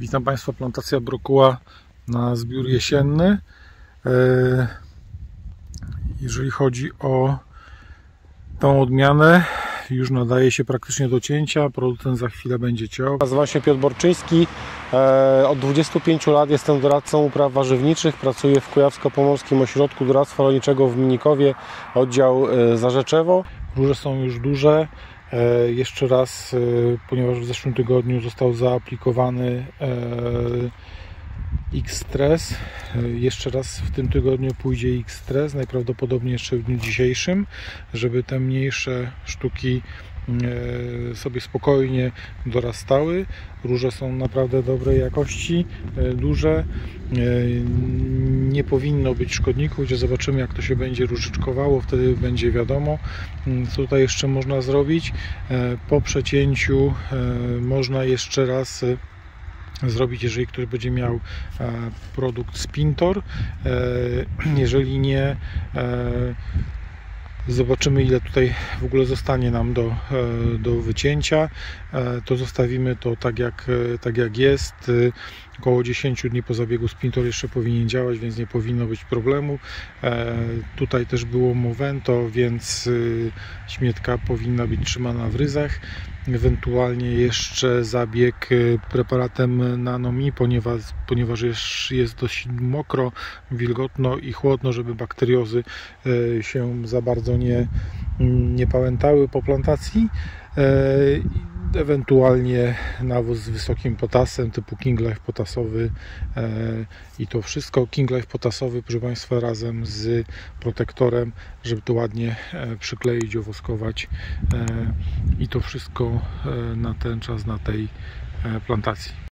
Witam Państwa, plantacja brokuła na zbiór jesienny. E, jeżeli chodzi o tą odmianę, już nadaje się praktycznie do cięcia. Producent za chwilę będzie ciął. Nazywam się Piotr Borczyński. E, Od 25 lat jestem doradcą upraw warzywniczych. Pracuję w Kujawsko-Pomorskim Ośrodku Doradztwa Rolniczego w Mnikowie, oddział e, Zarzeczewo. Róże są już duże. E, Jeszcze raz, e, ponieważ w zeszłym tygodniu został zaaplikowany e, X-Stress. Jeszcze raz w tym tygodniu pójdzie X-Stress, najprawdopodobniej jeszcze w dniu dzisiejszym, żeby te mniejsze sztuki sobie spokojnie dorastały. Róże są naprawdę dobrej jakości, e, duże. E, Nie powinno być szkodników, gdzie zobaczymy jak to się będzie różyczkowało, wtedy będzie wiadomo, mm, co tutaj jeszcze można zrobić. E, Po przecięciu e, można jeszcze raz e, zrobić, jeżeli ktoś będzie miał e, produkt Spintor. E, Jeżeli nie, zobaczymy ile tutaj w ogóle zostanie nam do, e, do wycięcia. E, To zostawimy to tak jak, e, tak jak jest. Około 10 dni po zabiegu Spintor jeszcze powinien działać, więc nie powinno być problemu. Tutaj też było Movento, więc śmietka powinna być trzymana w ryzach. Ewentualnie jeszcze zabieg y, preparatem Nanomi, ponieważ, ponieważ jest, jest dość mokro, wilgotno i chłodno, żeby bakteriozy się za bardzo nie, nie pałętały po plantacji. Ewentualnie nawóz z wysokim potasem typu King Life potasowy e, i to wszystko. King Life potasowy, proszę Państwa, razem z protektorem, żeby to ładnie e, przykleić, owoskować e, i to wszystko na ten czas, na tej plantacji.